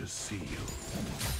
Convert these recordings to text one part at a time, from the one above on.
to see you.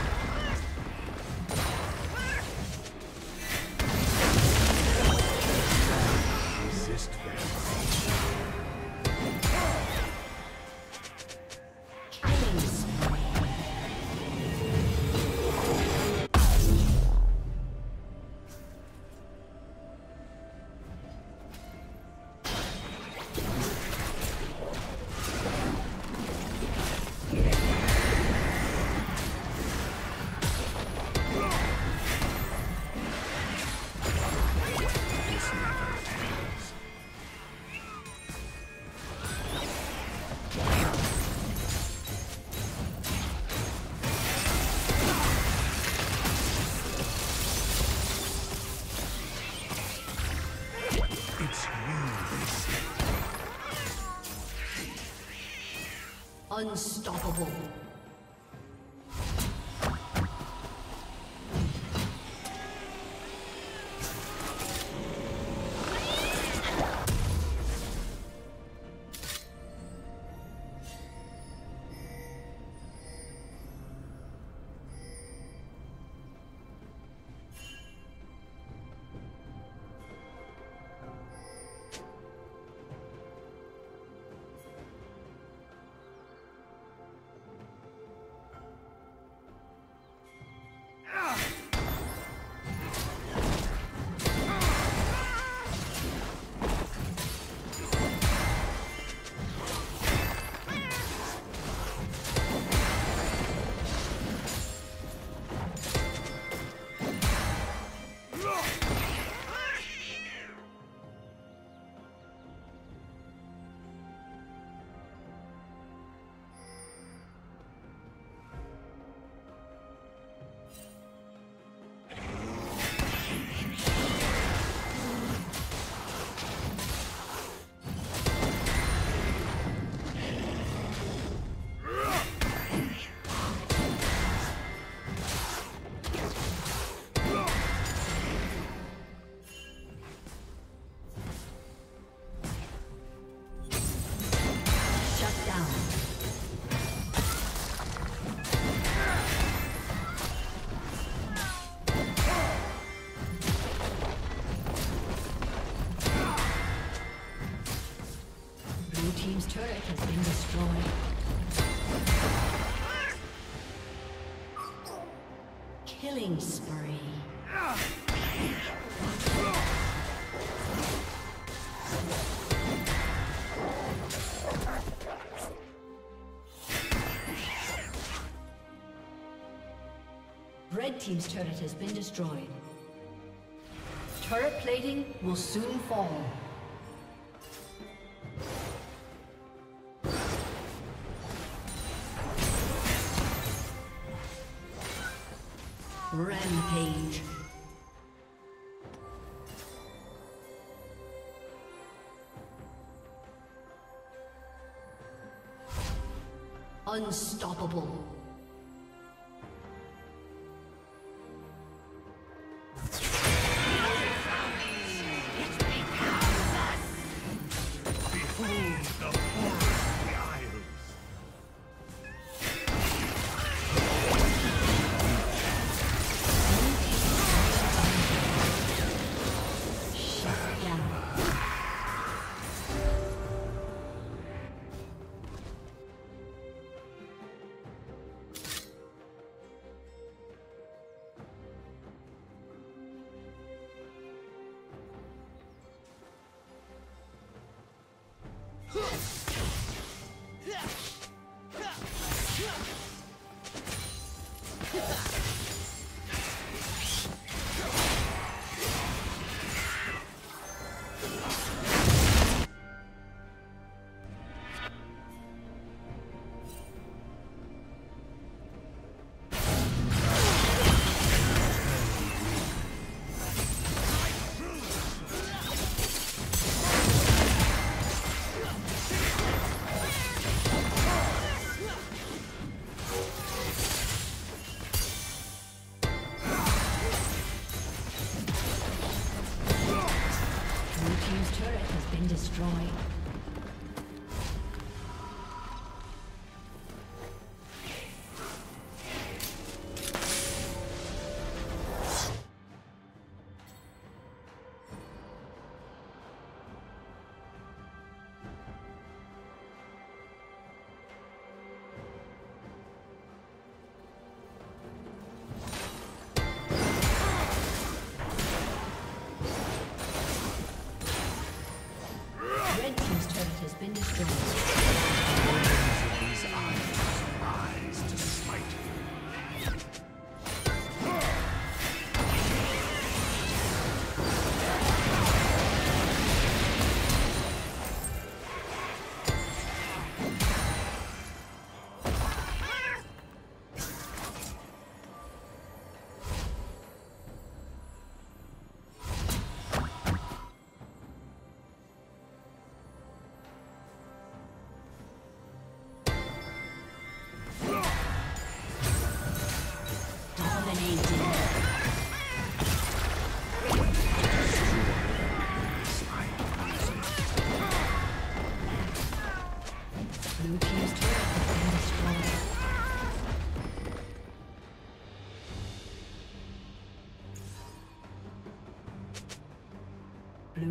Unstoppable. Killing spree. Red Team's turret has been destroyed. Turret plating will soon fall. Rampage. Unstoppable. Huh!